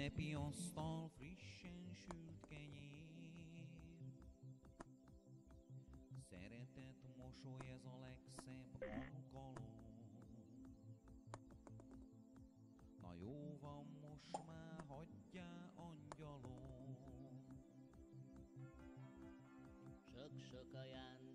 Ünnepi asztal frissen sült kenyér. Szeretett mosoly ez a legszebb alkalom. Na jó van, most már hagyjál angyalom. Sok-sok ajándék